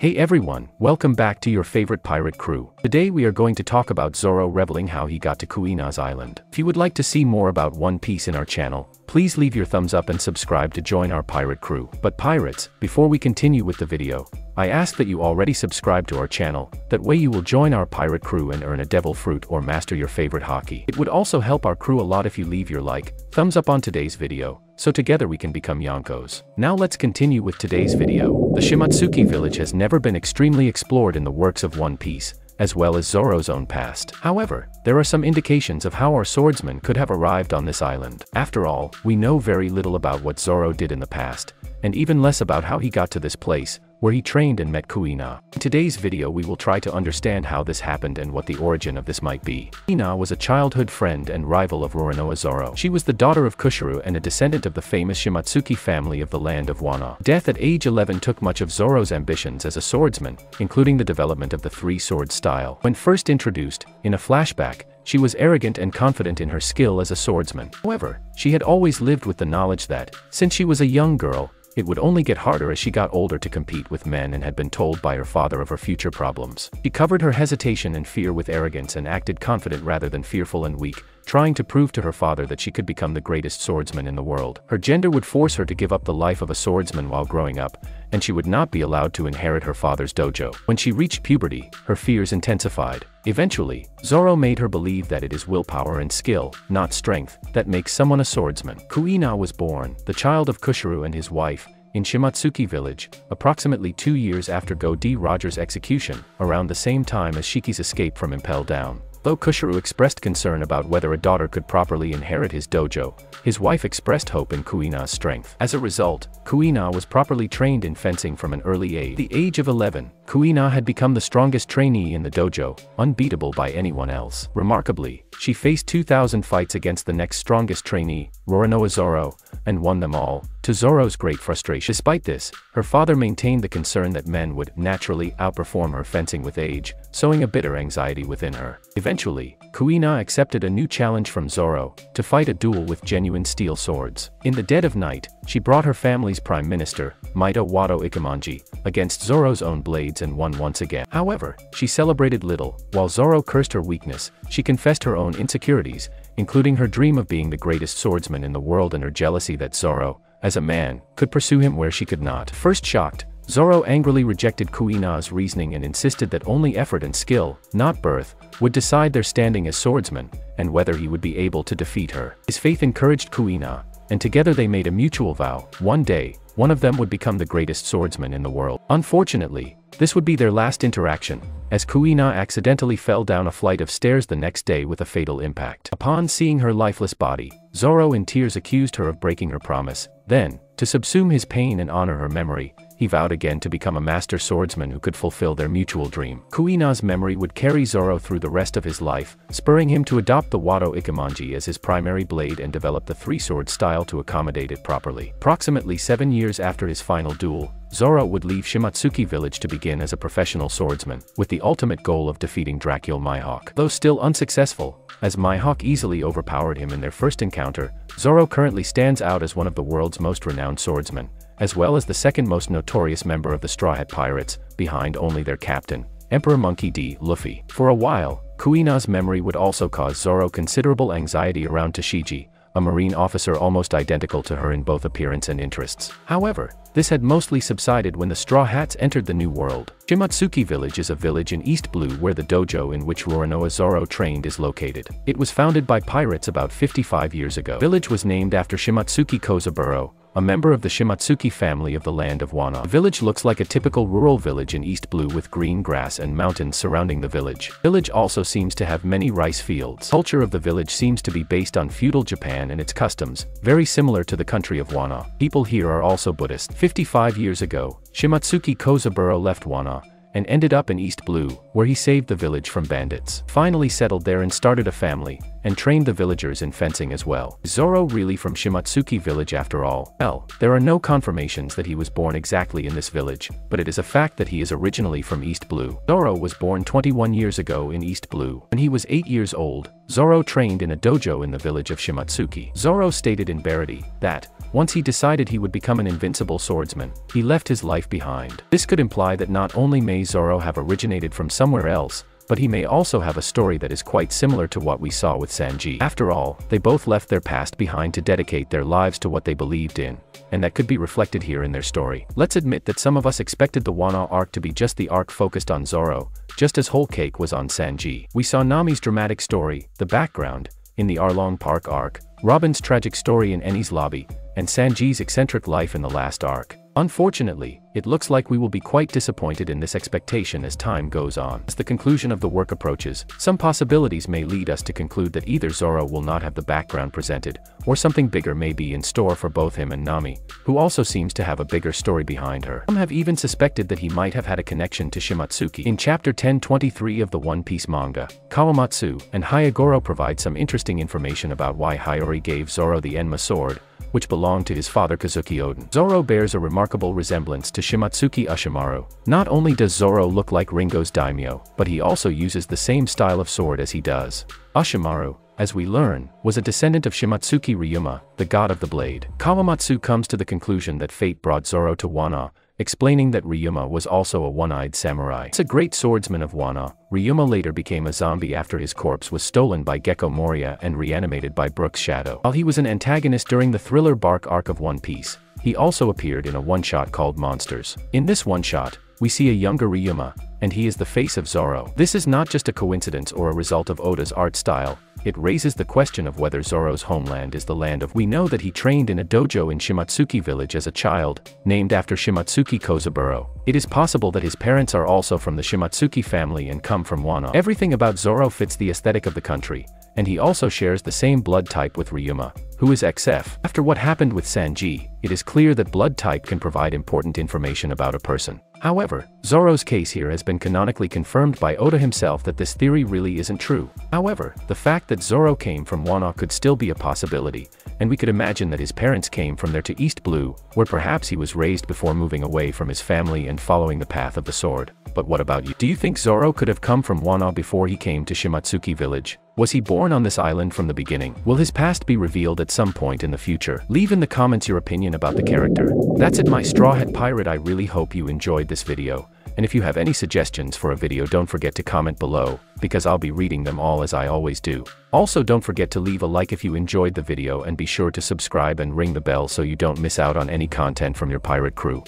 Hey everyone, welcome back to your favorite pirate crew. Today we are going to talk about Zoro reveling how he got to Kuina's island. If you would like to see more about One Piece in our channel, please leave your thumbs up and subscribe to join our pirate crew. But pirates, before we continue with the video, I ask that you already subscribe to our channel, that way you will join our pirate crew and earn a devil fruit or master your favorite haki. It would also help our crew a lot if you leave your like, thumbs up on today's video, so together we can become Yonkos. Now let's continue with today's video. The Shimotsuki village has never been extremely explored in the works of One Piece, as well as Zoro's own past. However, there are some indications of how our swordsman could have arrived on this island. After all, we know very little about what Zoro did in the past, and even less about how he got to this place, where he trained and met Kuina. In today's video we will try to understand how this happened and what the origin of this might be. Kuina was a childhood friend and rival of Roronoa Zoro. She was the daughter of Koshiro and a descendant of the famous Shimotsuki family of the land of Wano. Death at age 11 took much of Zoro's ambitions as a swordsman, including the development of the three-sword style. When first introduced, in a flashback, she was arrogant and confident in her skill as a swordsman. However, she had always lived with the knowledge that, since she was a young girl, it would only get harder as she got older to compete with men and had been told by her father of her future problems. She covered her hesitation and fear with arrogance and acted confident rather than fearful and weak, trying to prove to her father that she could become the greatest swordsman in the world. Her gender would force her to give up the life of a swordsman while growing up, and she would not be allowed to inherit her father's dojo. When she reached puberty, her fears intensified. Eventually, Zoro made her believe that it is willpower and skill, not strength, that makes someone a swordsman. Kuina was born, the child of Koshiro and his wife, in Shimotsuki village, approximately two years after Gol D. Roger's execution, around the same time as Shiki's escape from Impel Down. Though Koshiro expressed concern about whether a daughter could properly inherit his dojo, his wife expressed hope in Kuina's strength. As a result, Kuina was properly trained in fencing from an early age. the age of 11, Kuina had become the strongest trainee in the dojo, unbeatable by anyone else. Remarkably, she faced 2,000 fights against the next strongest trainee, Roronoa Zoro, and won them all, to Zoro's great frustration. Despite this, her father maintained the concern that men would naturally outperform her fencing with age, sowing a bitter anxiety within her. Eventually, Kuina accepted a new challenge from Zoro, to fight a duel with genuine steel swords. In the dead of night, she brought her family's prime minister, Meito Wado Ichimonji, against Zoro's own blades and won once again. However, she celebrated little, while Zoro cursed her weakness, she confessed her own insecurities, including her dream of being the greatest swordsman in the world and her jealousy that Zoro, as a man, could pursue him where she could not. First shocked, Zoro angrily rejected Kuina's reasoning and insisted that only effort and skill, not birth, would decide their standing as swordsmen, and whether he would be able to defeat her. His faith encouraged Kuina, and together they made a mutual vow, one day, one of them would become the greatest swordsman in the world. Unfortunately, this would be their last interaction, as Kuina accidentally fell down a flight of stairs the next day with a fatal impact. Upon seeing her lifeless body, Zoro in tears accused her of breaking her promise, then, to subsume his pain and honor her memory, he vowed again to become a master swordsman who could fulfill their mutual dream. Kuina's memory would carry Zoro through the rest of his life, spurring him to adopt the Wado Ichimonji as his primary blade and develop the three-sword style to accommodate it properly. Approximately seven years after his final duel, Zoro would leave Shimotsuki village to begin as a professional swordsman, with the ultimate goal of defeating Dracule Mihawk. Though still unsuccessful, as Mihawk easily overpowered him in their first encounter, Zoro currently stands out as one of the world's most renowned swordsmen, as well as the second most notorious member of the Straw Hat Pirates, behind only their captain, Emperor Monkey D. Luffy. For a while, Kuina's memory would also cause Zoro considerable anxiety around Tashigi, a marine officer almost identical to her in both appearance and interests. However, this had mostly subsided when the Straw Hats entered the New World. Shimotsuki Village is a village in East Blue where the dojo in which Roronoa Zoro trained is located. It was founded by pirates about 55 years ago. Village was named after Shimotsuki Kozaburo, a member of the Shimotsuki family of the land of Wano. The village looks like a typical rural village in East Blue with green grass and mountains surrounding the village. Village also seems to have many rice fields. Culture of the village seems to be based on feudal Japan and its customs, very similar to the country of Wano. People here are also Buddhist. 55 years ago, Shimotsuki Kozaburo left Wano, and ended up in East Blue, where he saved the village from bandits. Finally settled there and started a family, and trained the villagers in fencing as well. Zoro really from Shimotsuki village after all? Well, there are no confirmations that he was born exactly in this village, but it is a fact that he is originally from East Blue. Zoro was born 21 years ago in East Blue. When he was 8 years old, Zoro trained in a dojo in the village of Shimotsuki. Zoro stated in Baratie that, once he decided he would become an invincible swordsman, he left his life behind. This could imply that not only may Zoro have originated from somewhere else, but he may also have a story that is quite similar to what we saw with Sanji. After all, they both left their past behind to dedicate their lives to what they believed in, and that could be reflected here in their story. Let's admit that some of us expected the Wano arc to be just the arc focused on Zoro, just as Whole Cake was on Sanji. We saw Nami's dramatic story, the background, in the Arlong Park arc, Robin's tragic story in Enies Lobby, and Sanji's eccentric life in the last arc. Unfortunately, it looks like we will be quite disappointed in this expectation as time goes on. As the conclusion of the work approaches, some possibilities may lead us to conclude that either Zoro will not have the background presented, or something bigger may be in store for both him and Nami, who also seems to have a bigger story behind her. Some have even suspected that he might have had a connection to Shimotsuki. In chapter 1023 of the One Piece manga, Kawamatsu and Hyogoro provide some interesting information about why Hiyori gave Zoro the Enma sword, which belonged to his father Kozuki Oden. Zoro bears a remarkable resemblance to Shimotsuki Ushimaru. Not only does Zoro look like Ringo's daimyo, but he also uses the same style of sword as he does. Ushimaru, as we learn, was a descendant of Shimotsuki Ryuma, the god of the blade. Kawamatsu comes to the conclusion that fate brought Zoro to Wano, explaining that Ryuma was also a one-eyed samurai. As a great swordsman of Wano, Ryuma later became a zombie after his corpse was stolen by Gecko Moria and reanimated by Brook's Shadow. While he was an antagonist during the Thriller Bark arc of One Piece, he also appeared in a one-shot called Monsters. In this one-shot, we see a younger Ryuma, and he is the face of Zoro. This is not just a coincidence or a result of Oda's art style, it raises the question of whether Zoro's homeland is the land of We know that he trained in a dojo in Shimotsuki village as a child, named after Shimotsuki Kozaburo. It is possible that his parents are also from the Shimotsuki family and come from Wano. Everything about Zoro fits the aesthetic of the country, and he also shares the same blood type with Ryuma, who is XF. After what happened with Sanji, it is clear that blood type can provide important information about a person. However, Zoro's case here has been canonically confirmed by Oda himself that this theory really isn't true. However, the fact that Zoro came from Wano could still be a possibility, and we could imagine that his parents came from there to East Blue, where perhaps he was raised before moving away from his family and following the path of the sword. But what about you? Do you think Zoro could have come from Wano before he came to Shimotsuki village? Was he born on this island from the beginning? Will his past be revealed at some point in the future? Leave in the comments your opinion about the character. That's it my Straw Hat Pirate I really hope you enjoyed this video, and if you have any suggestions for a video don't forget to comment below, because I'll be reading them all as I always do. Also don't forget to leave a like if you enjoyed the video and be sure to subscribe and ring the bell so you don't miss out on any content from your pirate crew.